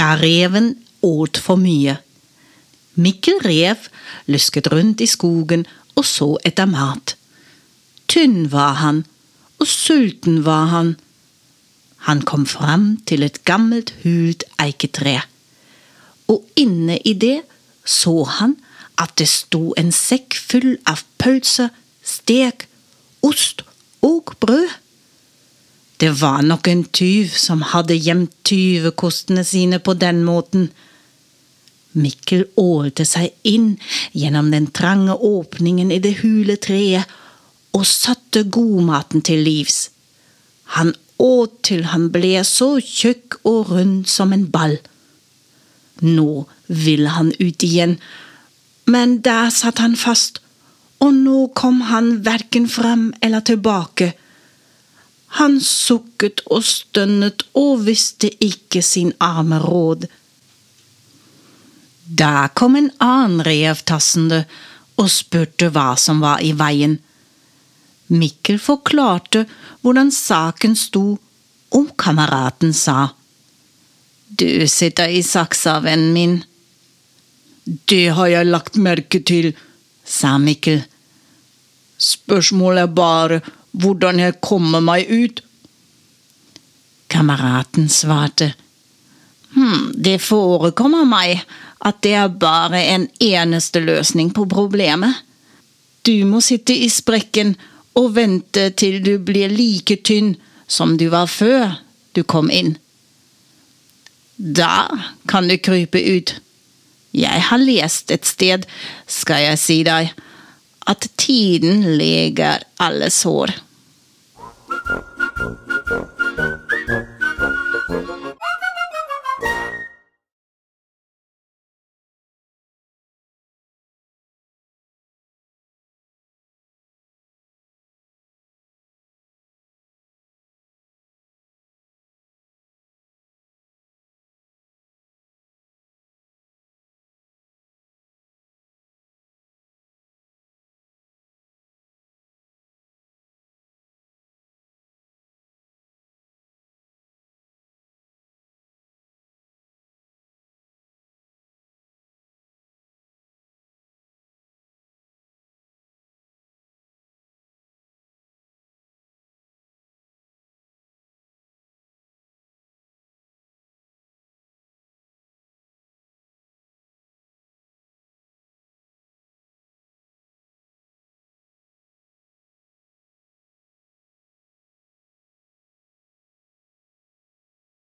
da reven åt for mye. Mikkel rev lusket rundt i skogen og så etter mat. Tynn var han, og sulten var han. Han kom fram til et gammelt, hult eiketre, og inne i det så han at det sto en sekk full av pølser, stek, ost og brød. Det var nok en tyv som hadde gjemt tyvekostene sine på den måten. Mikkel ålte seg inn gjennom den trange åpningen i det hule treet og satte godmaten til livs. Han åt til han ble så tjukk og rund som en ball. Nå ville han ut igjen, men der satt han fast, og nå kom han verken frem eller tilbake. Han sukket og stønnet og visste ikke sin arme råd. Da kom en annen rev tassende og spurte hva som var i veien. Mikkel forklarte hvordan saken sto, og kameraten sa. Du sitter i saksa, vennen min. Det har jeg lagt merke til, sa Mikkel. Spørsmålet er bare hvordan jeg kommer meg ut. Kameraten svarte. Hm, det forekommer meg at det er bare en eneste løsning på problemet. Du må sitte i sprekken og vente til du blir like tynn som du var før du kom inn. Da kan du krype ut. Jeg har lest et sted, skal jeg si deg, at tiden leger alle sår.